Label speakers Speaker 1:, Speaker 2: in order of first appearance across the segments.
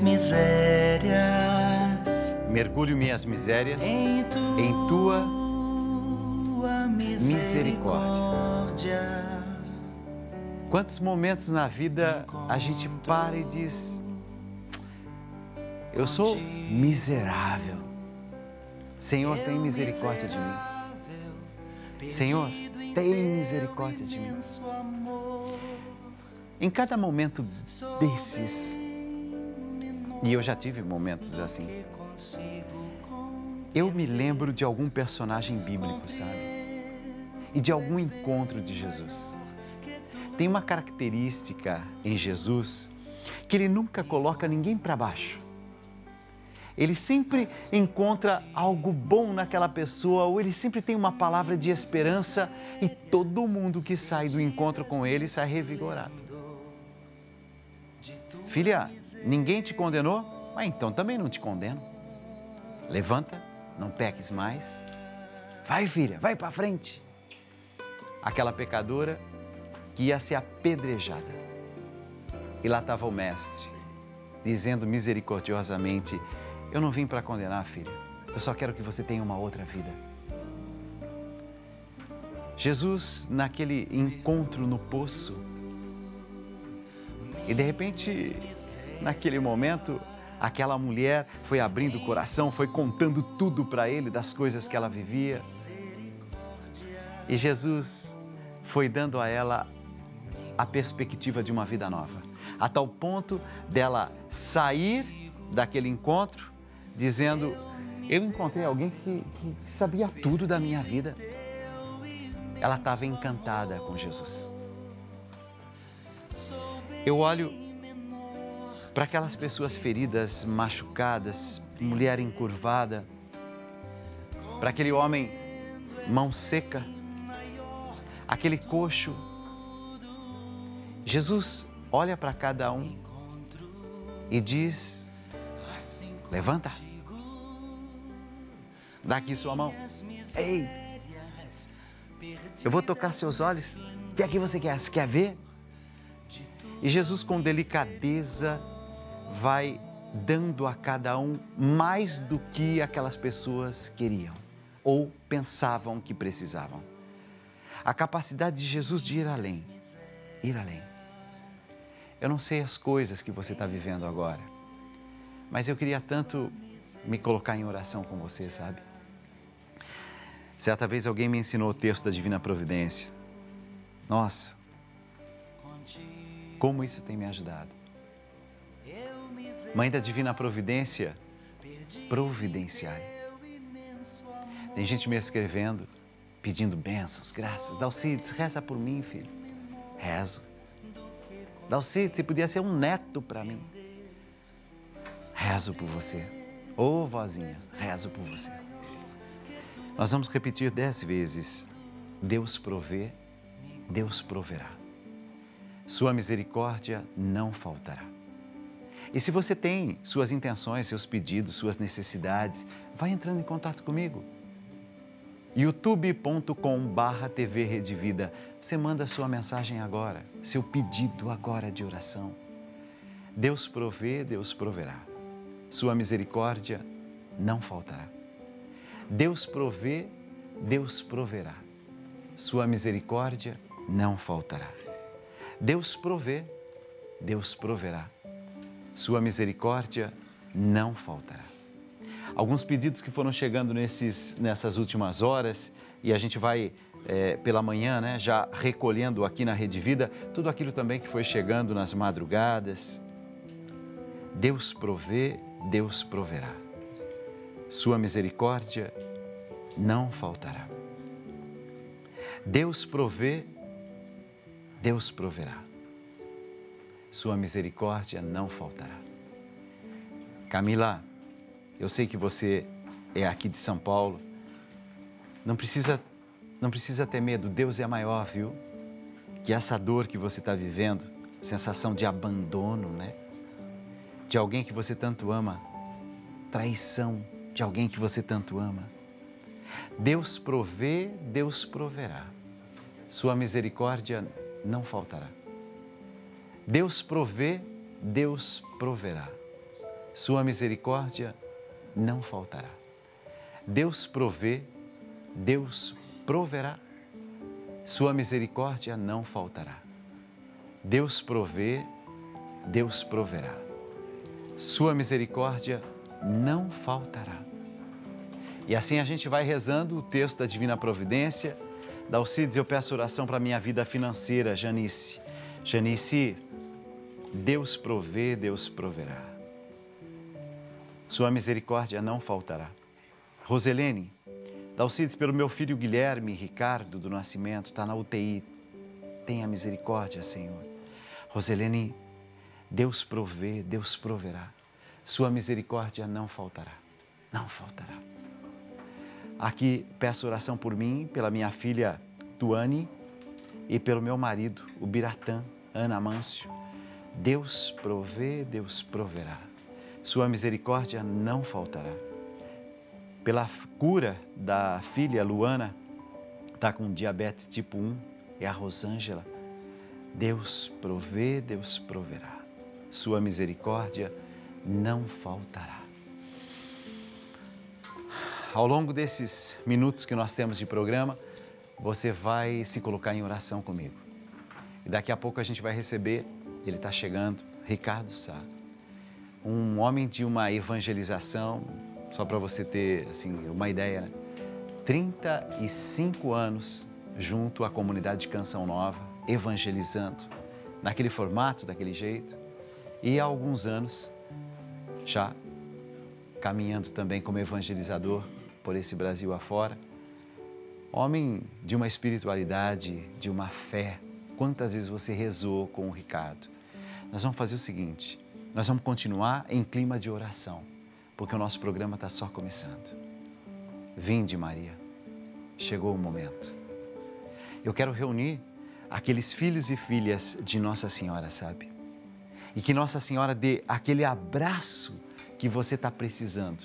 Speaker 1: misérias.
Speaker 2: Mergulho minhas misérias em, tu, em tua misericórdia. Quantos momentos na vida a gente para e diz: Eu sou miserável. Senhor, tem misericórdia de mim. Senhor, tem misericórdia de mim. Em cada momento desses, e eu já tive momentos assim, eu me lembro de algum personagem bíblico, sabe? E de algum encontro de Jesus. Tem uma característica em Jesus que ele nunca coloca ninguém para baixo. Ele sempre encontra algo bom naquela pessoa, ou ele sempre tem uma palavra de esperança e todo mundo que sai do encontro com ele sai revigorado. Filha, ninguém te condenou? Ah, então também não te condeno. Levanta, não peques mais. Vai, filha, vai para frente. Aquela pecadora que ia ser apedrejada. E lá estava o mestre, dizendo misericordiosamente: Eu não vim para condenar, filha. Eu só quero que você tenha uma outra vida. Jesus, naquele encontro no poço, e de repente, naquele momento, aquela mulher foi abrindo o coração, foi contando tudo para ele das coisas que ela vivia. E Jesus foi dando a ela a perspectiva de uma vida nova, a tal ponto dela sair daquele encontro dizendo: Eu encontrei alguém que, que sabia tudo da minha vida. Ela estava encantada com Jesus eu olho para aquelas pessoas feridas, machucadas, mulher encurvada, para aquele homem mão seca, aquele coxo. Jesus olha para cada um e diz: Levanta, dá aqui sua mão. Ei, eu vou tocar seus olhos. O que é que você quer? Você quer ver? E Jesus, com delicadeza, vai dando a cada um mais do que aquelas pessoas queriam ou pensavam que precisavam. A capacidade de Jesus de ir além, ir além. Eu não sei as coisas que você está vivendo agora, mas eu queria tanto me colocar em oração com você, sabe? Certa vez alguém me ensinou o texto da Divina Providência. Nossa, como isso tem me ajudado. Mãe da Divina Providência, providenciai. Tem gente me escrevendo, pedindo bênçãos, graças. Dalcides, reza por mim, filho. Rezo. Dalcides, você podia ser um neto para mim. Rezo por você. Ô, oh, vozinha, rezo por você. Nós vamos repetir dez vezes: Deus provê, Deus proverá sua misericórdia não faltará. E se você tem suas intenções, seus pedidos, suas necessidades, vai entrando em contato comigo. youtube.com/barra TV Rede Vida. Você manda sua mensagem agora, seu pedido agora de oração. Deus provê, Deus proverá. Sua misericórdia não faltará. Deus provê, Deus proverá. Sua misericórdia não faltará. Deus provê, Deus proverá. Sua misericórdia não faltará. Alguns pedidos que foram chegando nesses, nessas últimas horas e a gente vai é, pela manhã, né, já recolhendo aqui na Rede Vida tudo aquilo também que foi chegando nas madrugadas. Deus provê, Deus proverá. Sua misericórdia não faltará. Deus provê, Deus proverá. Sua misericórdia não faltará. Camila, eu sei que você é aqui de São Paulo. Não precisa, não precisa ter medo. Deus é maior, viu? Que essa dor que você está vivendo, sensação de abandono, né? De alguém que você tanto ama, traição de alguém que você tanto ama. Deus provê, Deus proverá. Sua misericórdia não faltará. Deus provê, Deus proverá. Sua misericórdia não faltará. Deus provê, Deus proverá. Sua misericórdia não faltará. Deus provê, Deus proverá. Sua misericórdia não faltará. E assim a gente vai rezando o texto da Divina Providência. Dalcides, eu peço oração para minha vida financeira, Janice. Janice, Deus provê, Deus proverá. Sua misericórdia não faltará. Roselene, Dalcides, pelo meu filho Guilherme Ricardo do Nascimento, está na UTI. Tenha misericórdia, Senhor. Roselene, Deus provê, Deus proverá. Sua misericórdia não faltará. Não faltará. Aqui peço oração por mim, pela minha filha Tuane e pelo meu marido, o Biratã, Ana Mâncio. Deus provê, Deus proverá. Sua misericórdia não faltará. Pela cura da filha Luana, está com diabetes tipo 1, é a Rosângela. Deus provê, Deus proverá. Sua misericórdia não faltará. Ao longo desses minutos que nós temos de programa, você vai se colocar em oração comigo. E daqui a pouco a gente vai receber, ele está chegando, Ricardo Sá, um homem de uma evangelização, só para você ter assim, uma ideia, né? 35 anos junto à comunidade de Canção Nova, evangelizando, naquele formato, daquele jeito, e há alguns anos já caminhando também como evangelizador por esse Brasil afora. Homem de uma espiritualidade, de uma fé. Quantas vezes você rezou com o Ricardo? Nós vamos fazer o seguinte: nós vamos continuar em clima de oração, porque o nosso programa está só começando. Vinde, Maria, chegou o momento. Eu quero reunir aqueles filhos e filhas de Nossa Senhora, sabe? E que Nossa Senhora dê aquele abraço que você está precisando,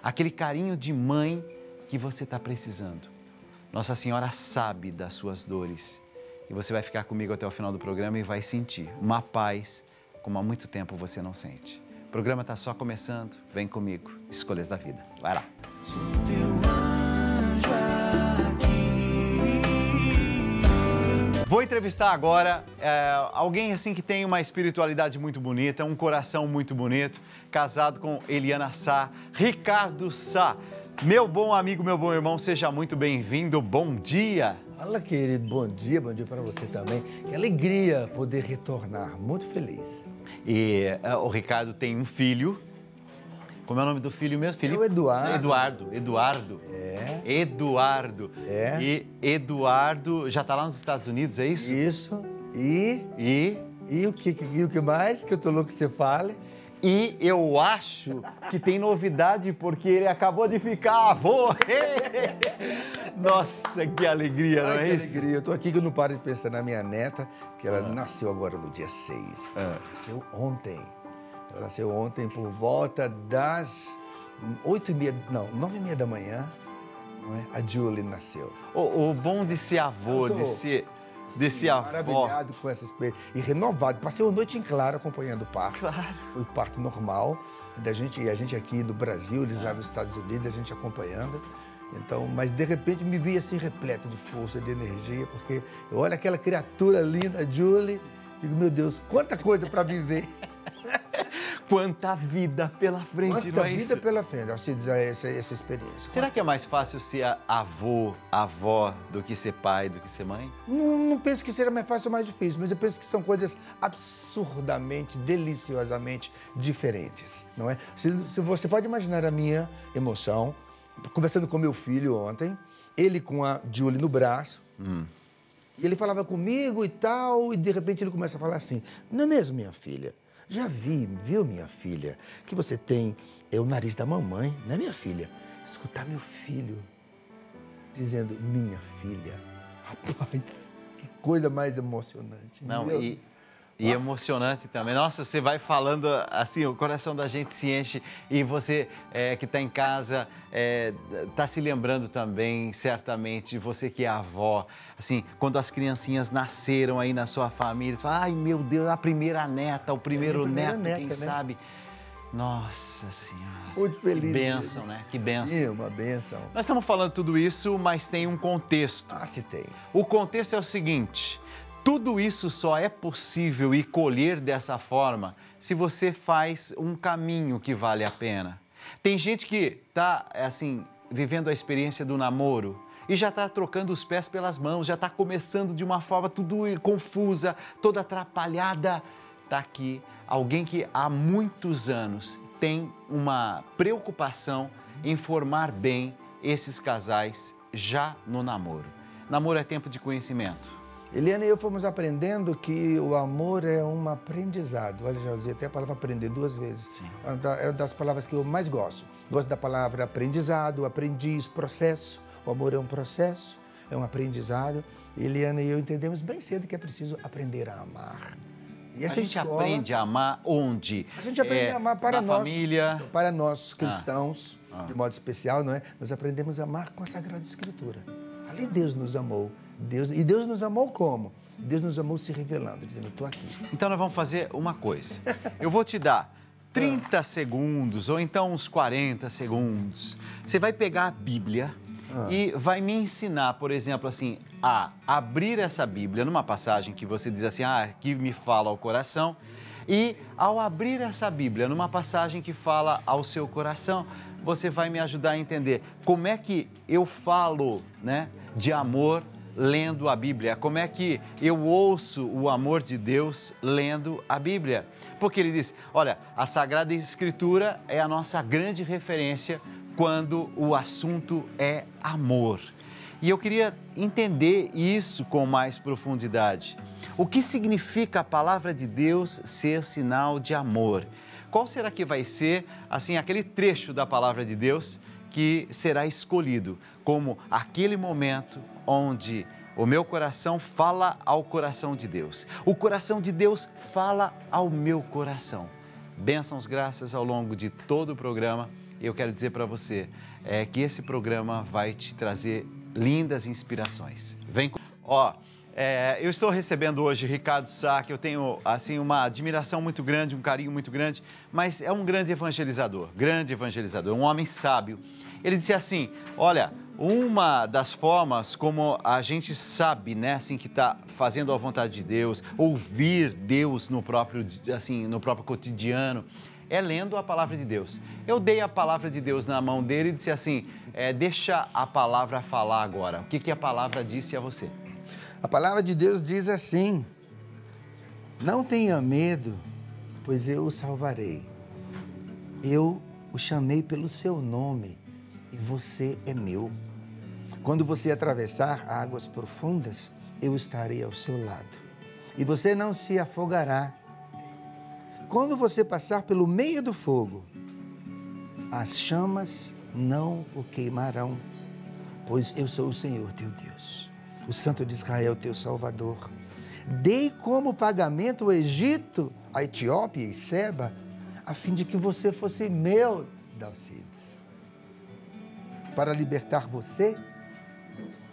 Speaker 2: aquele carinho de mãe que você está precisando. Nossa Senhora sabe das suas dores e você vai ficar comigo até o final do programa e vai sentir uma paz como há muito tempo você não sente. O programa está só começando, vem comigo, Escolhas da Vida. Vai lá. Vou entrevistar agora é, alguém assim que tem uma espiritualidade muito bonita, um coração muito bonito, casado com Eliana Sá, Ricardo Sá. Meu bom amigo, meu bom irmão, seja muito bem-vindo. Bom dia.
Speaker 3: Fala, querido. Bom dia, bom dia para você também. Que alegria poder retornar. Muito feliz.
Speaker 2: E uh, o Ricardo tem um filho. Como é o nome do filho mesmo? Felipe?
Speaker 3: É o Eduardo.
Speaker 2: Eduardo. Eduardo.
Speaker 3: É.
Speaker 2: Eduardo.
Speaker 3: É.
Speaker 2: E Eduardo já está lá nos Estados Unidos, é isso?
Speaker 3: Isso. E.
Speaker 2: E.
Speaker 3: E o que, e o que mais que eu tô louco que você fale?
Speaker 2: E eu acho que tem novidade porque ele acabou de ficar avô. Nossa, que alegria, não
Speaker 3: Ai,
Speaker 2: é
Speaker 3: que
Speaker 2: isso?
Speaker 3: alegria. Eu tô aqui que eu não paro de pensar na minha neta, que ela nasceu agora no dia 6.
Speaker 2: Ah.
Speaker 3: Nasceu ontem. Ela nasceu ontem por volta das oito e meia, não, nove e meia da manhã. É? A Julie nasceu.
Speaker 2: O, o bom de ser avô,
Speaker 3: tô-
Speaker 2: de ser, de ser avó.
Speaker 3: Maravilhado com essa experiência. E renovado. Passei uma noite em claro acompanhando o parto.
Speaker 2: Claro.
Speaker 3: Foi o parto normal. Da gente, a gente aqui no Brasil, eles lá nos Estados Unidos, a gente acompanhando. Então, mas de repente me vi assim repleto de força, de energia, porque eu olho aquela criatura linda, Julie, digo, meu Deus, quanta coisa para viver.
Speaker 2: Quanta vida pela frente,
Speaker 3: Quanta
Speaker 2: não é
Speaker 3: vida
Speaker 2: isso?
Speaker 3: pela frente, assim dizer essa, essa experiência.
Speaker 2: Será que é mais fácil ser avô, avó, do que ser pai, do que ser mãe?
Speaker 3: Não, não penso que seja mais fácil ou mais difícil, mas eu penso que são coisas absurdamente, deliciosamente diferentes, não é? Se, se você pode imaginar a minha emoção, conversando com meu filho ontem, ele com a Julie no braço, e ele falava comigo e tal, e de repente ele começa a falar assim: Não é mesmo, minha filha? Já vi, viu, minha filha, que você tem é o nariz da mamãe, não é, minha filha? Escutar meu filho dizendo minha filha. Rapaz, que coisa mais emocionante.
Speaker 2: Não,
Speaker 3: Meu-
Speaker 2: e E Nossa. emocionante também. Nossa, você vai falando assim, o coração da gente se enche e você é, que está em casa está é, se lembrando também, certamente, você que é avó, assim, quando as criancinhas nasceram aí na sua família, você fala, ai meu Deus, a primeira neta, o primeiro é neto, neta, quem né? sabe. Nossa Senhora.
Speaker 3: Muito feliz. Que
Speaker 2: bênção, né? Que bênção.
Speaker 3: Sim, uma bênção.
Speaker 2: Nós estamos falando tudo isso, mas tem um contexto.
Speaker 3: Ah, se tem.
Speaker 2: O contexto é o seguinte: tudo isso só é possível e colher dessa forma se você faz um caminho que vale a pena. Tem gente que está, assim, vivendo a experiência do namoro e já está trocando os pés pelas mãos, já está começando de uma forma tudo confusa, toda atrapalhada. Está aqui alguém que há muitos anos tem uma preocupação em formar bem esses casais já no namoro. Namoro é tempo de conhecimento
Speaker 3: Eliana e eu fomos aprendendo que o amor é um aprendizado. Olha, já usei até a palavra aprender duas vezes. Sim. É uma das palavras que eu mais gosto. Gosto da palavra aprendizado, aprendiz, processo. O amor é um processo, é um aprendizado. Eliana e eu entendemos bem cedo que é preciso aprender a amar.
Speaker 2: E a gente escola, aprende a amar onde?
Speaker 3: A gente aprende é, a amar para
Speaker 2: na
Speaker 3: nós.
Speaker 2: família.
Speaker 3: Para nós cristãos, ah. Ah. de modo especial, não é? Nós aprendemos a amar com a Sagrada Escritura. Ali Deus nos amou Deus, e Deus nos amou como? Deus nos amou se revelando, dizendo, estou aqui.
Speaker 2: Então nós vamos fazer uma coisa. Eu vou te dar 30 ah. segundos, ou então uns 40 segundos. Você vai pegar a Bíblia ah. e vai me ensinar, por exemplo, assim, a abrir essa Bíblia numa passagem que você diz assim, ah, que me fala ao coração. E ao abrir essa Bíblia numa passagem que fala ao seu coração, você vai me ajudar a entender como é que eu falo, né, de amor lendo a Bíblia? Como é que eu ouço o amor de Deus lendo a Bíblia? Porque ele diz: olha, a Sagrada Escritura é a nossa grande referência quando o assunto é amor. E eu queria entender isso com mais profundidade. O que significa a palavra de Deus ser sinal de amor? Qual será que vai ser, assim, aquele trecho da palavra de Deus que será escolhido como aquele momento onde o meu coração fala ao coração de Deus. O coração de Deus fala ao meu coração. Bênçãos, graças ao longo de todo o programa. Eu quero dizer para você é, que esse programa vai te trazer lindas inspirações. Vem com. Ó, é, eu estou recebendo hoje Ricardo Sá, que eu tenho assim uma admiração muito grande, um carinho muito grande, mas é um grande evangelizador, grande evangelizador, um homem sábio. Ele disse assim: Olha, uma das formas como a gente sabe, né, assim, que está fazendo a vontade de Deus, ouvir Deus no próprio, assim, no próprio cotidiano, é lendo a palavra de Deus. Eu dei a palavra de Deus na mão dele e disse assim: é, deixa a palavra falar agora. O que, que a palavra disse a você?
Speaker 3: A palavra de Deus diz assim: Não tenha medo, pois eu o salvarei. Eu o chamei pelo seu nome você é meu. Quando você atravessar águas profundas, eu estarei ao seu lado. E você não se afogará. Quando você passar pelo meio do fogo, as chamas não o queimarão, pois eu sou o Senhor teu Deus, o Santo de Israel, teu Salvador. Dei como pagamento o Egito, a Etiópia e Seba, a fim de que você fosse meu, Dalcides. Para libertar você,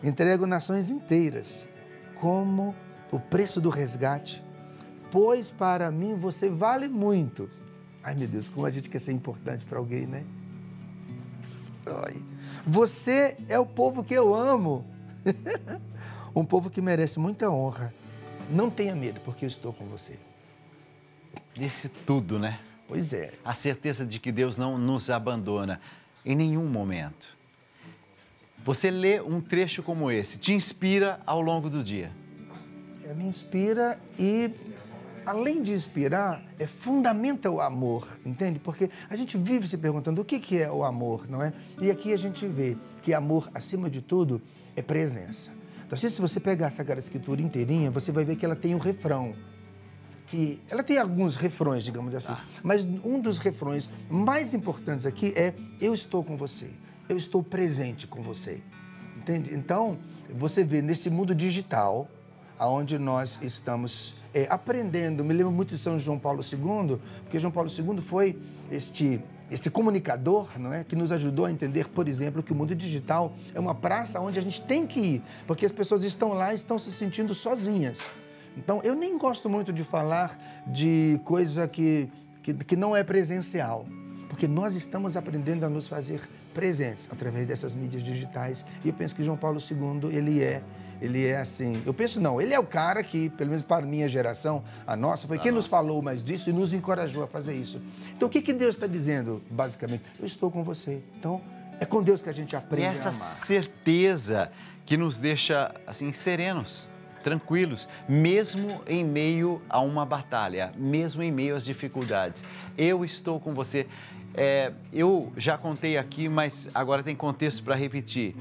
Speaker 3: Entrego nações inteiras como o preço do resgate, pois para mim você vale muito. Ai meu Deus, como a gente quer ser importante para alguém, né? Ai. Você é o povo que eu amo. um povo que merece muita honra. Não tenha medo, porque eu estou com você.
Speaker 2: Disse tudo, né?
Speaker 3: Pois é.
Speaker 2: A certeza de que Deus não nos abandona em nenhum momento. Você lê um trecho como esse, te inspira ao longo do dia?
Speaker 3: É, me inspira e, além de inspirar, é fundamenta o amor, entende? Porque a gente vive se perguntando o que, que é o amor, não é? E aqui a gente vê que amor, acima de tudo, é presença. Então, se você pegar a Sagrada Escritura inteirinha, você vai ver que ela tem um refrão. Que ela tem alguns refrões, digamos assim, ah. mas um dos refrões mais importantes aqui é Eu estou com você eu estou presente com você. Entende? Então, você vê nesse mundo digital, onde nós estamos é, aprendendo. Me lembro muito de São João Paulo II, porque João Paulo II foi este este comunicador, não é, que nos ajudou a entender, por exemplo, que o mundo digital é uma praça onde a gente tem que ir, porque as pessoas estão lá e estão se sentindo sozinhas. Então, eu nem gosto muito de falar de coisa que, que, que não é presencial, porque nós estamos aprendendo a nos fazer presentes através dessas mídias digitais. E eu penso que João Paulo II, ele é ele é assim. Eu penso, não, ele é o cara que, pelo menos para a minha geração, a nossa, foi a quem nossa. nos falou mais disso e nos encorajou a fazer isso. Então, o que, que Deus está dizendo, basicamente? Eu estou com você. Então, é com Deus que a gente aprende.
Speaker 2: E essa
Speaker 3: a amar.
Speaker 2: certeza que nos deixa, assim, serenos tranquilos, mesmo em meio a uma batalha, mesmo em meio às dificuldades. Eu estou com você. É, eu já contei aqui, mas agora tem contexto para repetir.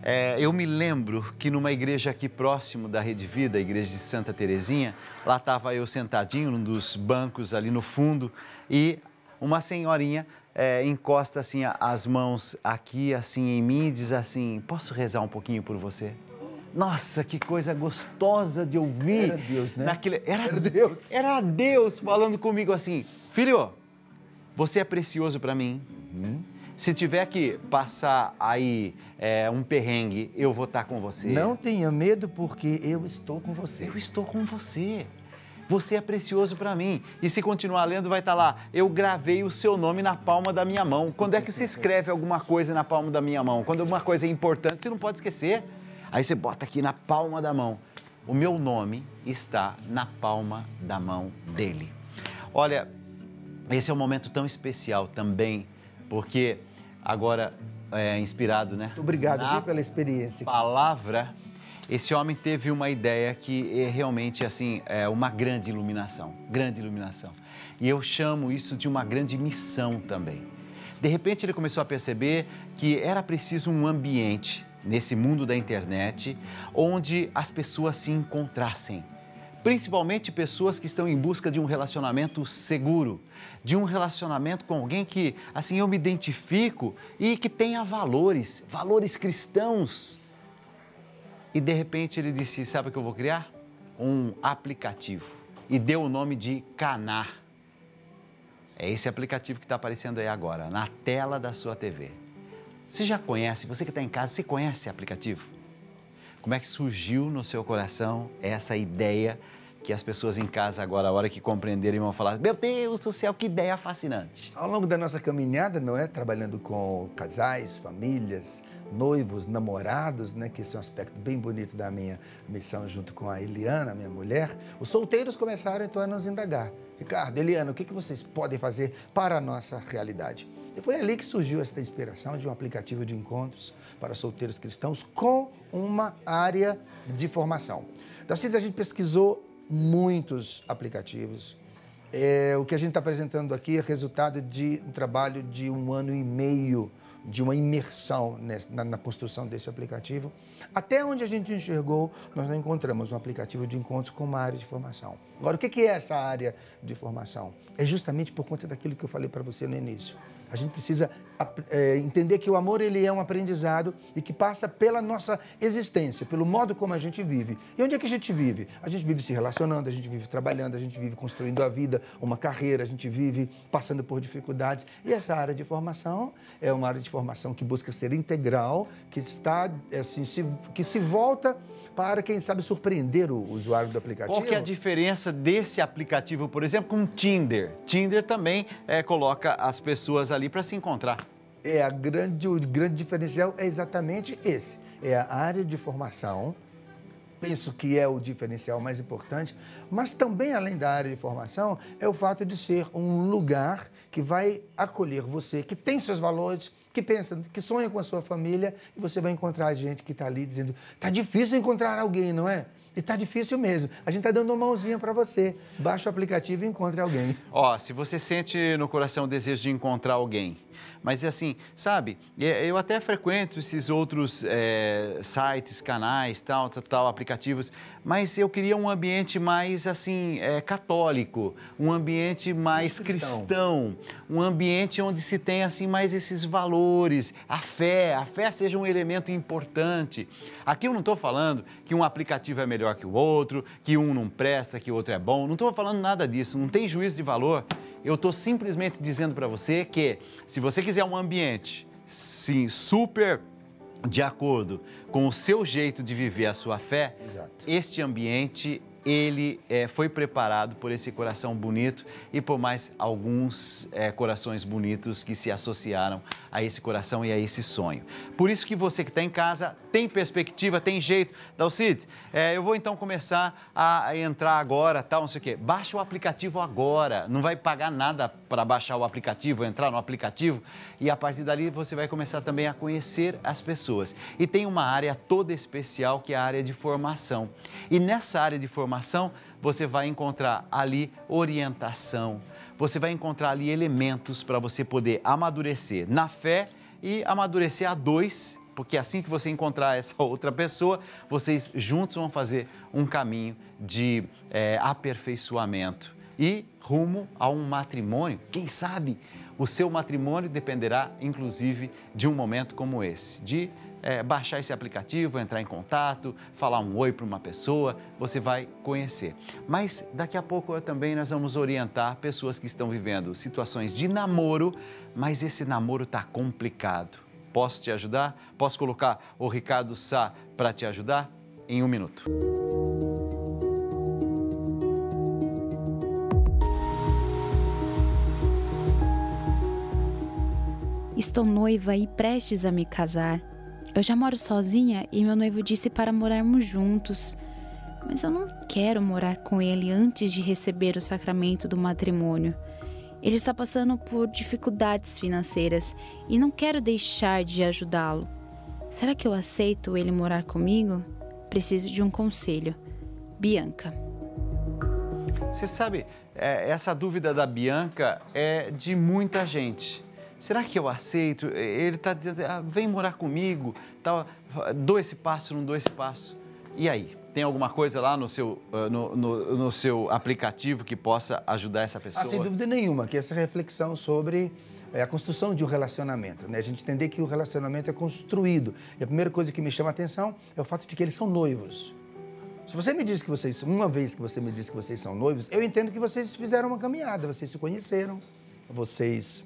Speaker 2: É, eu me lembro que numa igreja aqui próximo da Rede Vida, a igreja de Santa Terezinha, lá estava eu sentadinho num dos bancos ali no fundo e uma senhorinha é, encosta assim as mãos aqui assim em mim e diz assim: posso rezar um pouquinho por você? Nossa, que coisa gostosa de ouvir.
Speaker 3: Era Deus, né?
Speaker 2: Naquele, era, era Deus. Era Deus falando comigo assim: filho, você é precioso para mim. Uhum. Se tiver que passar aí é, um perrengue, eu vou estar tá com você.
Speaker 3: Não tenha medo, porque eu estou com você.
Speaker 2: Eu estou com você. Você é precioso para mim. E se continuar lendo, vai estar tá lá. Eu gravei o seu nome na palma da minha mão. Quando é que você escreve alguma coisa na palma da minha mão? Quando uma coisa é importante, você não pode esquecer. Aí você bota aqui na palma da mão. O meu nome está na palma da mão dele. Olha, esse é um momento tão especial também porque agora é inspirado, né?
Speaker 3: Muito obrigado
Speaker 2: Na
Speaker 3: pela experiência.
Speaker 2: Palavra. Esse homem teve uma ideia que é realmente assim é uma grande iluminação, grande iluminação. E eu chamo isso de uma grande missão também. De repente ele começou a perceber que era preciso um ambiente nesse mundo da internet onde as pessoas se encontrassem, principalmente pessoas que estão em busca de um relacionamento seguro, de um relacionamento com alguém que, assim, eu me identifico e que tenha valores, valores cristãos. E de repente ele disse: Sabe o que eu vou criar? Um aplicativo. E deu o nome de Canar. É esse aplicativo que está aparecendo aí agora, na tela da sua TV. Você já conhece, você que está em casa, você conhece esse aplicativo? Como é que surgiu no seu coração essa ideia que as pessoas em casa agora, a hora que compreenderem, vão falar: Meu Deus do céu, que ideia fascinante.
Speaker 3: Ao longo da nossa caminhada, não é? Trabalhando com casais, famílias, noivos, namorados, né? Que esse é um aspecto bem bonito da minha missão junto com a Eliana, minha mulher. Os solteiros começaram então a nos indagar. Ricardo, Eliana, o que, vocês podem fazer para a nossa realidade? E foi ali que surgiu essa inspiração de um aplicativo de encontros para solteiros cristãos com uma área de formação. Então, assim, a gente pesquisou muitos aplicativos. É, o que a gente está apresentando aqui é resultado de um trabalho de um ano e meio de uma imersão na, na, construção desse aplicativo. Até onde a gente enxergou, nós não encontramos um aplicativo de encontros com uma área de formação. Agora, o que é essa área de formação? É justamente por conta daquilo que eu falei para você no início. A gente precisa é, entender que o amor ele é um aprendizado e que passa pela nossa existência, pelo modo como a gente vive. E onde é que a gente vive? A gente vive se relacionando, a gente vive trabalhando, a gente vive construindo a vida, uma carreira, a gente vive passando por dificuldades. E essa área de formação é uma área de formação que busca ser integral, que está assim, se, que se volta para, quem sabe, surpreender o usuário do aplicativo.
Speaker 2: Qual que é a diferença desse aplicativo, por exemplo, com o Tinder? Tinder também é, coloca as pessoas ali para se encontrar.
Speaker 3: É, a grande, o grande diferencial é exatamente esse. É a área de formação, penso que é o diferencial mais importante, mas também, além da área de formação, é o fato de ser um lugar que vai acolher você, que tem seus valores, que pensa, que sonha com a sua família, e você vai encontrar gente que está ali dizendo: está difícil encontrar alguém, não é? E está difícil mesmo. A gente está dando uma mãozinha para você. Baixe o aplicativo e encontre alguém.
Speaker 2: Ó, se você sente no coração o desejo de encontrar alguém, Mas assim, sabe, é, eu até frequento esses outros é, sites, canais, tal, tal, tal, aplicativos, mas eu queria um ambiente mais assim, é, católico, um ambiente mais cristão. cristão, um ambiente onde se tem assim mais esses valores, a fé, a fé seja um elemento importante. Aqui eu não estou falando que um aplicativo é melhor que o outro, que um não presta, que o outro é bom, não estou falando nada disso, não tem juízo de valor. Eu estou simplesmente dizendo para você que se você quiser um ambiente, sim, super de acordo com o seu jeito de viver a sua fé, Exato. este ambiente ele é, foi preparado por esse coração bonito e por mais alguns é, corações bonitos que se associaram a esse coração e a esse sonho. Por isso que você que está em casa tem perspectiva, tem jeito. Dalcides, é, eu vou então começar a entrar agora, tal, não sei o quê. Baixa o aplicativo agora, não vai pagar nada para baixar o aplicativo, entrar no aplicativo e a partir dali você vai começar também a conhecer as pessoas. E tem uma área toda especial que é a área de formação. E nessa área de formação, formação, você vai encontrar ali orientação, você vai encontrar ali elementos para você poder amadurecer na fé e amadurecer a dois, porque assim que você encontrar essa outra pessoa, vocês juntos vão fazer um caminho de é, aperfeiçoamento e rumo a um matrimônio. Quem sabe o seu matrimônio dependerá, inclusive, de um momento como esse, de é, baixar esse aplicativo, entrar em contato, falar um oi para uma pessoa, você vai conhecer. Mas daqui a pouco também nós vamos orientar pessoas que estão vivendo situações de namoro, mas esse namoro está complicado. Posso te ajudar? Posso colocar o Ricardo Sá para te ajudar? Em um minuto.
Speaker 4: Estou noiva e prestes a me casar. Eu já moro sozinha e meu noivo disse para morarmos juntos. Mas eu não quero morar com ele antes de receber o sacramento do matrimônio. Ele está passando por dificuldades financeiras e não quero deixar de ajudá-lo. Será que eu aceito ele morar comigo? Preciso de um conselho. Bianca.
Speaker 2: Você sabe, é, essa dúvida da Bianca é de muita gente será que eu aceito? Ele está dizendo, ah, vem morar comigo, tal, dou esse passo, não dou esse passo. E aí? Tem alguma coisa lá no seu, ah, no, no, no seu aplicativo que possa ajudar essa pessoa?
Speaker 3: Ah, sem dúvida nenhuma, que essa reflexão sobre é, a construção de um relacionamento, né? A gente entender que o relacionamento é construído. E a primeira coisa que me chama a atenção é o fato de que eles são noivos. Se você me diz que vocês, uma vez que você me diz que vocês são noivos, eu entendo que vocês fizeram uma caminhada, vocês se conheceram, vocês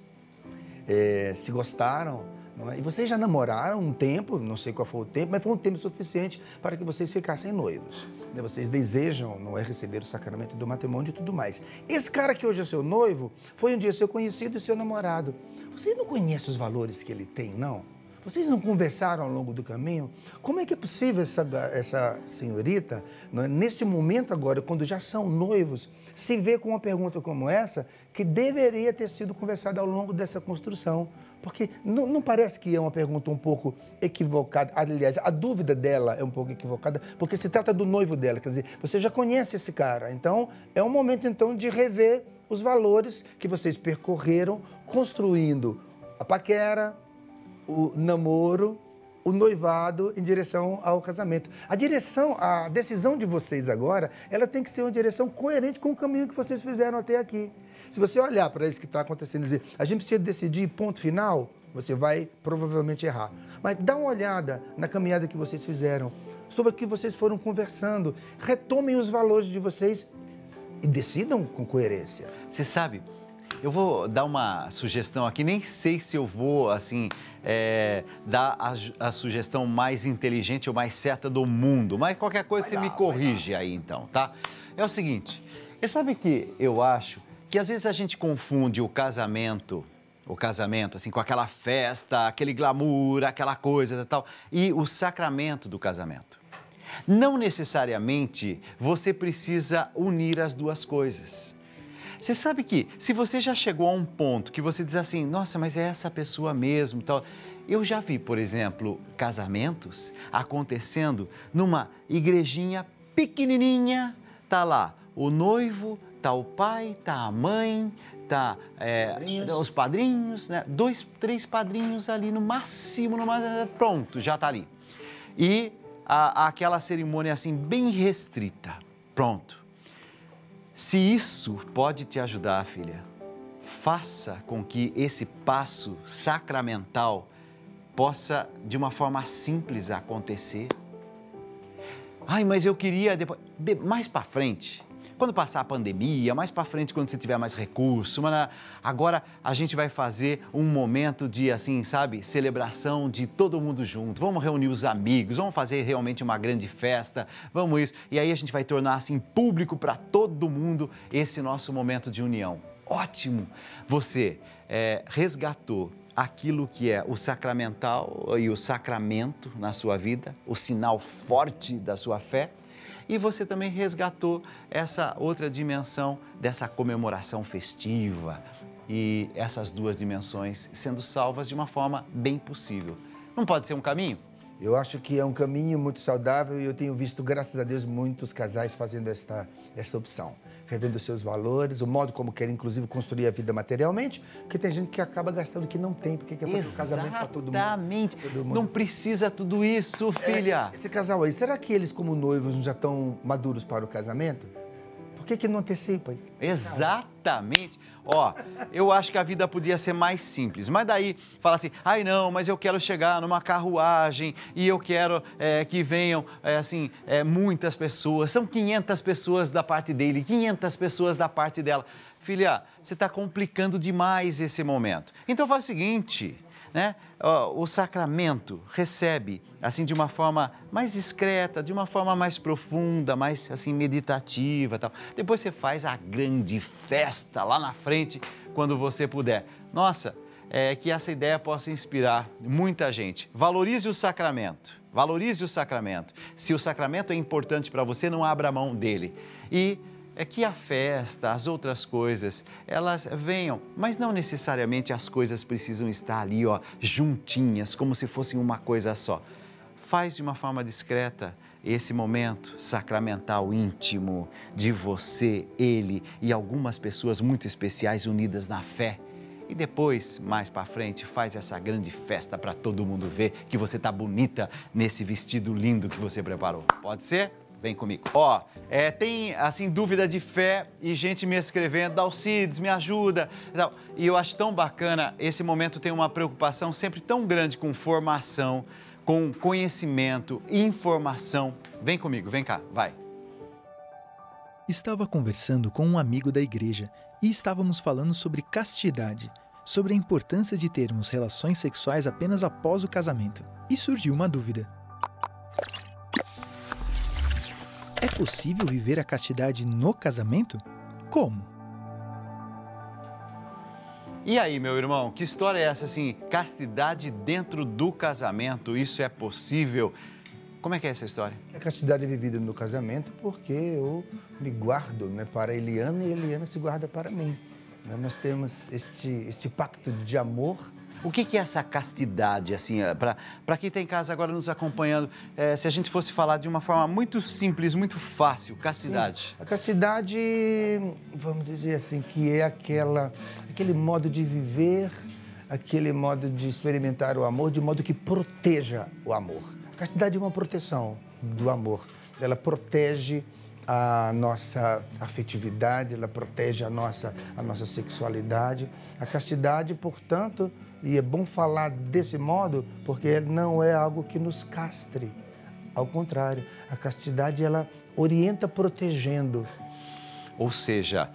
Speaker 3: é, se gostaram. É? E vocês já namoraram um tempo, não sei qual foi o tempo, mas foi um tempo suficiente para que vocês ficassem noivos. Né? Vocês desejam, não é, receber o sacramento do matrimônio e tudo mais. Esse cara que hoje é seu noivo, foi um dia seu conhecido e seu namorado. Você não conhece os valores que ele tem, não? Vocês não conversaram ao longo do caminho? Como é que é possível essa, essa senhorita, é? nesse momento agora, quando já são noivos, se ver com uma pergunta como essa, que deveria ter sido conversada ao longo dessa construção? Porque não, não, parece que é uma pergunta um pouco equivocada. Aliás, a dúvida dela é um pouco equivocada, porque se trata do noivo dela. Quer dizer, você já conhece esse cara. Então, é um momento então de rever os valores que vocês percorreram construindo a paquera, o namoro, o noivado em direção ao casamento. A direção, a decisão de vocês agora, ela tem que ser uma direção coerente com o caminho que vocês fizeram até aqui. Se você olhar para isso que está acontecendo e dizer, a gente precisa decidir ponto final, você vai provavelmente errar. Mas dá uma olhada na caminhada que vocês fizeram, sobre o que vocês foram conversando, retomem os valores de vocês e decidam com coerência.
Speaker 2: Você sabe, eu vou dar uma sugestão aqui, nem sei se eu vou, assim, é, dar a, a, sugestão mais inteligente ou mais certa do mundo, mas qualquer coisa vai você lá, me corrige aí então, tá? É o seguinte, você sabe que eu acho que às vezes a gente confunde o casamento o casamento, assim, com aquela festa, aquele glamour, aquela coisa e tal, e o sacramento do casamento. Não necessariamente você precisa unir as duas coisas. Você sabe que se você já chegou a um ponto que você diz assim, nossa, mas é essa pessoa mesmo, tal. Eu já vi, por exemplo, casamentos acontecendo numa igrejinha pequenininha, tá lá o noivo tá o pai, tá a mãe, tá é,
Speaker 3: Padrinhos.
Speaker 2: os padrinhos, né? Dois, três padrinhos ali no máximo, no máximo, pronto, já tá ali. E a- aquela cerimônia assim bem restrita, pronto. Se isso pode te ajudar, filha, faça com que esse passo sacramental possa, de uma forma simples, acontecer. Ai, mas eu queria depois, de- mais para frente. Quando passar a pandemia, mais para frente, quando você tiver mais recurso, mas agora a gente vai fazer um momento de, assim, sabe, celebração de todo mundo junto. Vamos reunir os amigos, vamos fazer realmente uma grande festa, vamos isso. E aí a gente vai tornar, assim, público para todo mundo esse nosso momento de união. Ótimo! Você eh, resgatou aquilo que é o sacramental e o sacramento na sua vida, o sinal forte da sua fé, e você também resgatou essa outra dimensão dessa comemoração festiva e essas duas dimensões sendo salvas de uma forma bem possível. Não pode ser um caminho?
Speaker 3: Eu acho que é um caminho muito saudável e eu tenho visto, graças a Deus, muitos casais fazendo esta, esta opção. Revendo seus valores, o modo como querem, inclusive, construir a vida materialmente, porque tem gente que acaba gastando o que não tem, porque quer fazer um casamento para todo mundo.
Speaker 2: Exatamente. Não precisa tudo isso, filha.
Speaker 3: É, esse casal aí, será que eles, como noivos, já estão maduros para o casamento? Que, que não antecipa?
Speaker 2: Exatamente. Ó, eu acho que a vida podia ser mais simples. Mas daí fala assim, ai não, mas eu quero chegar numa carruagem e eu quero é, que venham, é, assim, é, muitas pessoas. São 500 pessoas da parte dele, 500 pessoas da parte dela. Filha, você está complicando demais esse momento. Então faz o seguinte, né? O sacramento recebe assim de uma forma mais discreta, de uma forma mais profunda, mais assim meditativa, tal. Depois você faz a grande festa lá na frente quando você puder. Nossa, é, que essa ideia possa inspirar muita gente. Valorize o sacramento. Valorize o sacramento. Se o sacramento é importante para você, não abra mão dele. E é que a festa, as outras coisas, elas venham, mas não necessariamente as coisas precisam estar ali, ó, juntinhas, como se fossem uma coisa só. Faz de uma forma discreta esse momento sacramental íntimo de você, ele e algumas pessoas muito especiais unidas na fé. E depois, mais para frente, faz essa grande festa para todo mundo ver que você tá bonita nesse vestido lindo que você preparou. Pode ser? Vem comigo. Ó, é, tem assim dúvida de fé e gente me escrevendo, Dalcides, me ajuda. e eu acho tão bacana, esse momento tem uma preocupação sempre tão grande com formação, com conhecimento, informação. Vem comigo, vem cá, vai.
Speaker 5: Estava conversando com um amigo da igreja e estávamos falando sobre castidade, sobre a importância de termos relações sexuais apenas após o casamento. E surgiu uma dúvida. É possível viver a castidade no casamento? Como?
Speaker 2: E aí, meu irmão, que história é essa assim? Castidade dentro do casamento, isso é possível? Como é que é essa história?
Speaker 3: A castidade é vivida no casamento porque eu me guardo né, para Eliana e Eliana se guarda para mim. Né, Nós temos este, este pacto de amor
Speaker 2: O que, que é essa castidade, assim, para quem está em casa agora nos acompanhando, eh, se a gente fosse falar de uma forma muito simples, muito fácil, castidade.
Speaker 3: A castidade, vamos dizer assim, que é aquela, aquele modo de viver, aquele modo de experimentar o amor, de modo que proteja o amor. A castidade é uma proteção do amor. Ela protege a nossa afetividade, ela protege a nossa, a nossa sexualidade. A castidade, portanto, e é bom falar desse modo, porque não é algo que nos castre. Ao contrário, a castidade ela orienta protegendo.
Speaker 2: Ou seja,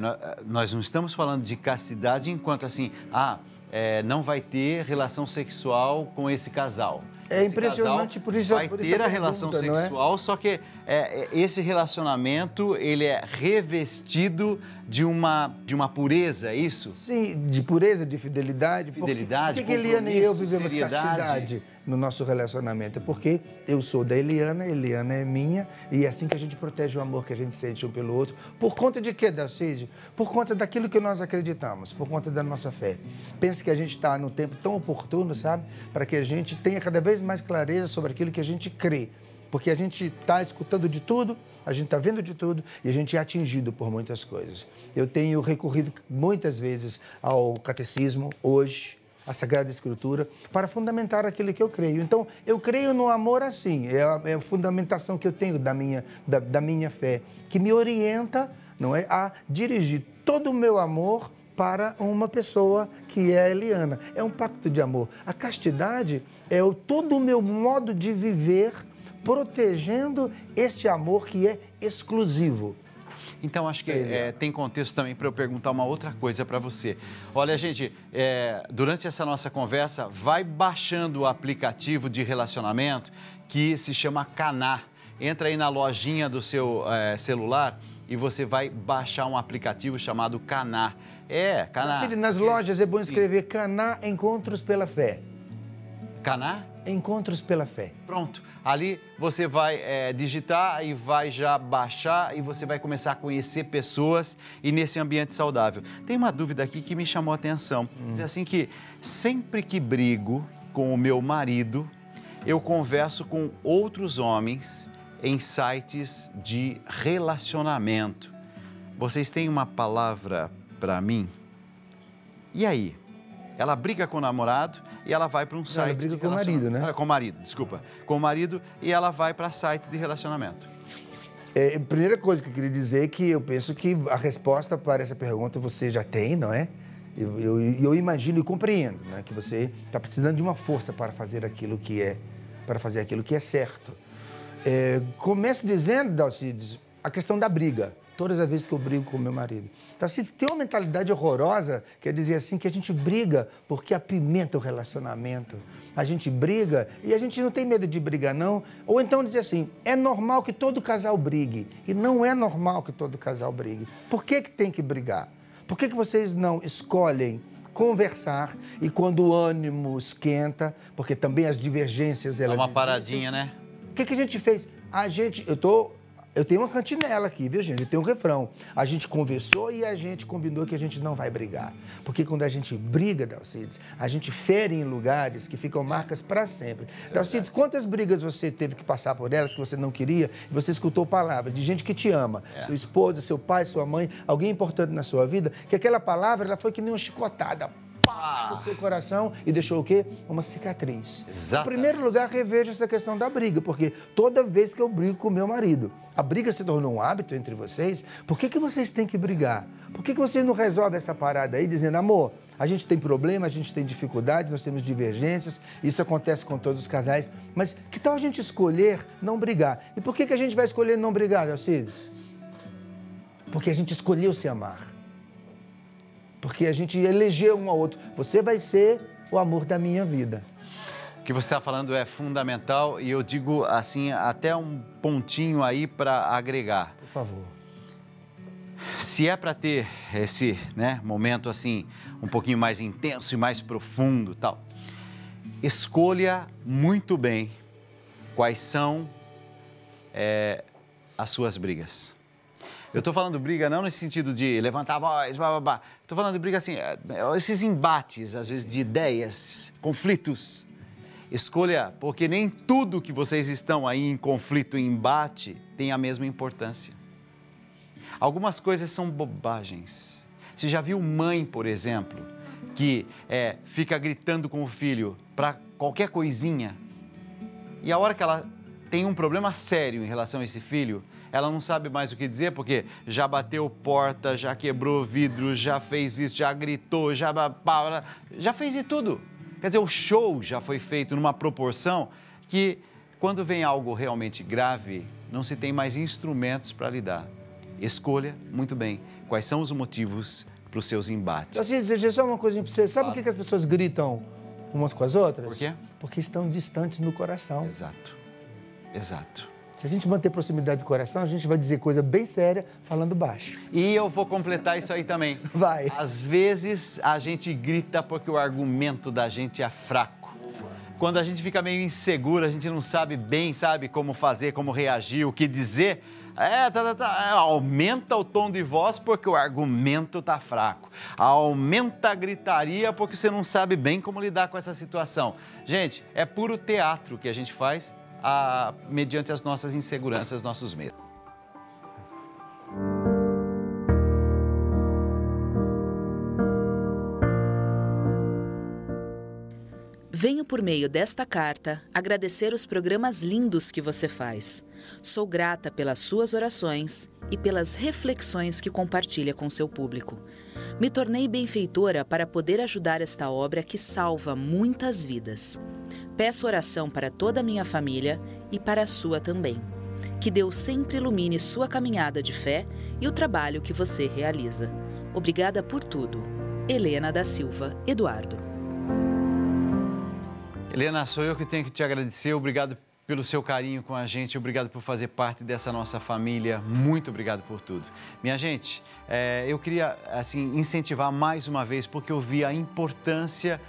Speaker 2: nó- nós não estamos falando de castidade enquanto assim, ah, eh, não vai ter relação sexual com esse casal.
Speaker 3: É
Speaker 2: Esse
Speaker 3: impressionante, por isso-
Speaker 2: vai
Speaker 3: por isso
Speaker 2: ter
Speaker 3: a
Speaker 2: a relação
Speaker 3: pergunta, é?
Speaker 2: sexual, só que eh, esse relacionamento ele é revestido de uma de uma pureza, é isso?
Speaker 3: Sim, de pureza, de fidelidade.
Speaker 2: Fidelidade,
Speaker 3: Por que, que Eliana e eu vivemos
Speaker 2: seriedade?
Speaker 3: castidade no nosso relacionamento? É porque eu sou da Eliana, Eliana é minha, e é assim que a gente protege o amor que a gente sente um pelo outro. Por conta de quê, Dalcide? Por conta daquilo que nós acreditamos, por conta da nossa fé. Pense que a gente está num tempo tão oportuno, sabe? Para que a gente tenha cada vez mais clareza sobre aquilo que a gente crê. Porque a gente está escutando de tudo, a gente está vendo de tudo e a gente é atingido por muitas coisas. Eu tenho recorrido muitas vezes ao catecismo, hoje, à Sagrada Escritura, para fundamentar aquilo que eu creio. Então, eu creio no amor assim, é a, é a fundamentação que eu tenho da minha, da, da minha fé, que me orienta não é, a dirigir todo o meu amor para uma pessoa que é a Eliana. É um pacto de amor. A castidade é o, todo o meu modo de viver protegendo este amor que é exclusivo.
Speaker 2: Então, acho que é, tem contexto também para eu perguntar uma outra coisa para você. Olha, gente, é, durante essa nossa conversa, vai baixando o aplicativo de relacionamento que se chama Caná. Entra aí na lojinha do seu é, celular e você vai baixar um aplicativo chamado Caná. É, Caná.
Speaker 3: nas lojas é bom escrever. Caná Encontros pela Fé.
Speaker 2: Caná?
Speaker 3: Encontros pela Fé.
Speaker 2: Pronto. Ali você vai é, digitar e vai já baixar e você vai começar a conhecer pessoas e nesse ambiente saudável. Tem uma dúvida aqui que me chamou a atenção. Hum. Diz assim que sempre que brigo com o meu marido, eu converso com outros homens em sites de relacionamento. Vocês têm uma palavra para mim? E aí? Ela briga com o namorado e ela vai para um site. Ela
Speaker 3: briga com o marido, né?
Speaker 2: Ah, com o marido, desculpa. Com o marido e ela vai para site de relacionamento.
Speaker 3: É, primeira coisa que eu queria dizer é que eu penso que a resposta para essa pergunta você já tem, não é? Eu, eu, eu imagino e compreendo né, que você está precisando de uma força para fazer aquilo que é, para fazer aquilo que é certo. É, começo dizendo, Dalcides, a questão da briga. Todas as vezes que eu brigo com meu marido. Dalcides tem uma mentalidade horrorosa, quer dizer assim, que a gente briga porque apimenta o relacionamento. A gente briga e a gente não tem medo de brigar, não. Ou então dizer assim, é normal que todo casal brigue. E não é normal que todo casal brigue. Por que, que tem que brigar? Por que, que vocês não escolhem conversar e quando o ânimo esquenta, porque também as divergências elas
Speaker 2: Dá uma paradinha, né?
Speaker 3: O que, que a gente fez? A gente, eu tô, eu tenho uma cantinela aqui, viu, gente? Eu tenho um refrão. A gente conversou e a gente combinou que a gente não vai brigar. Porque quando a gente briga, Dalcides, a gente fere em lugares que ficam marcas para sempre. É Dalcides, quantas brigas você teve que passar por elas que você não queria e você escutou palavras de gente que te ama? É. Sua esposa, seu pai, sua mãe, alguém importante na sua vida, que aquela palavra ela foi que nem uma chicotada pá, no seu coração e deixou o quê? Uma cicatriz.
Speaker 2: Exato.
Speaker 3: Em primeiro lugar, reveja essa questão da briga, porque toda vez que eu brigo com meu marido, a briga se tornou um hábito entre vocês, por que, que vocês têm que brigar? Por que, que vocês não resolvem essa parada aí dizendo, amor, a gente tem problema, a gente tem dificuldades, nós temos divergências, isso acontece com todos os casais, mas que tal a gente escolher não brigar? E por que, que a gente vai escolher não brigar, Alcides? Porque a gente escolheu se amar porque a gente elegeu um ao outro. Você vai ser o amor da minha vida.
Speaker 2: O que você está falando é fundamental e eu digo assim, até um pontinho aí para agregar.
Speaker 3: Por favor.
Speaker 2: Se é para ter esse né, momento assim, um pouquinho mais intenso e mais profundo tal, escolha muito bem quais são é, as suas brigas. Eu estou falando briga não nesse sentido de levantar a voz, blá, blá, blá. Estou falando briga assim, é, é, esses embates, às vezes, de ideias, conflitos. Escolha, porque nem tudo que vocês estão aí em conflito, em embate, tem a mesma importância. Algumas coisas são bobagens. Você já viu mãe, por exemplo, que é, fica gritando com o filho para qualquer coisinha, e a hora que ela tem um problema sério em relação a esse filho, ela não sabe mais o que dizer porque já bateu porta, já quebrou vidro, já fez isso, já gritou, já já fez de tudo. Quer dizer, o show já foi feito numa proporção que quando vem algo realmente grave, não se tem mais instrumentos para lidar. Escolha muito bem quais são os motivos para os seus embates.
Speaker 3: Eu dizer só uma coisa para você. Sabe por que as pessoas gritam umas com as outras?
Speaker 2: Por quê?
Speaker 3: Porque estão distantes no coração.
Speaker 2: Exato. Exato.
Speaker 3: Se a gente manter proximidade do coração, a gente vai dizer coisa bem séria falando baixo.
Speaker 2: E eu vou completar isso aí também.
Speaker 3: Vai.
Speaker 2: Às vezes a gente grita porque o argumento da gente é fraco. Quando a gente fica meio inseguro, a gente não sabe bem, sabe, como fazer, como reagir, o que dizer. É, tá, tá, tá, é, aumenta o tom de voz porque o argumento tá fraco. Aumenta a gritaria porque você não sabe bem como lidar com essa situação. Gente, é puro teatro que a gente faz a, mediante as nossas inseguranças, nossos medos.
Speaker 6: Venho por meio desta carta agradecer os programas lindos que você faz. Sou grata pelas suas orações e pelas reflexões que compartilha com seu público. Me tornei benfeitora para poder ajudar esta obra que salva muitas vidas. Peço oração para toda a minha família e para a sua também. Que Deus sempre ilumine sua caminhada de fé e o trabalho que você realiza. Obrigada por tudo. Helena da Silva Eduardo.
Speaker 2: Helena, sou eu que tenho que te agradecer. Obrigado pelo seu carinho com a gente, obrigado por fazer parte dessa nossa família, muito obrigado por tudo. Minha gente, é, eu queria assim incentivar mais uma vez porque eu vi a importância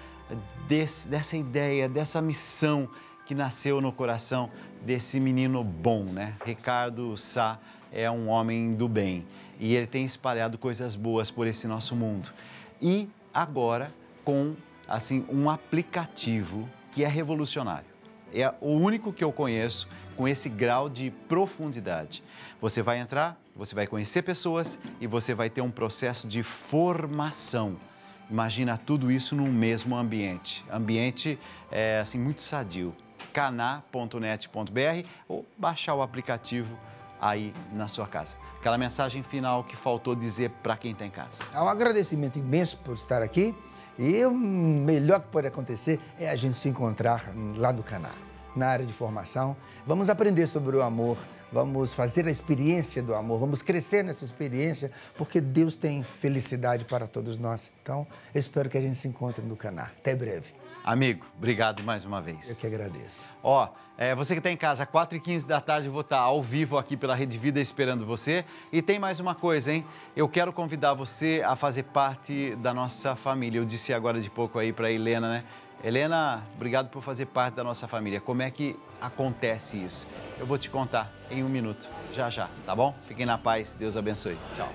Speaker 2: desse, dessa ideia, dessa missão que nasceu no coração desse menino bom, né? Ricardo Sá é um homem do bem e ele tem espalhado coisas boas por esse nosso mundo. E agora com assim um aplicativo que é revolucionário é o único que eu conheço com esse grau de profundidade. Você vai entrar, você vai conhecer pessoas e você vai ter um processo de formação. Imagina tudo isso num mesmo ambiente. Ambiente é, assim muito sadio. cana.net.br ou baixar o aplicativo aí na sua casa. Aquela mensagem final que faltou dizer para quem está em casa.
Speaker 3: É um agradecimento imenso por estar aqui. E o melhor que pode acontecer é a gente se encontrar lá no canal, na área de formação. Vamos aprender sobre o amor, vamos fazer a experiência do amor, vamos crescer nessa experiência, porque Deus tem felicidade para todos nós. Então, espero que a gente se encontre no canal. Até breve.
Speaker 2: Amigo, obrigado mais uma vez.
Speaker 3: Eu que agradeço.
Speaker 2: Ó, é, você que está em casa, 4h15 da tarde, eu vou estar tá ao vivo aqui pela Rede Vida esperando você. E tem mais uma coisa, hein? Eu quero convidar você a fazer parte da nossa família. Eu disse agora de pouco aí para Helena, né? Helena, obrigado por fazer parte da nossa família. Como é que acontece isso? Eu vou te contar em um minuto, já já, tá bom? Fiquem na paz, Deus abençoe. Tchau.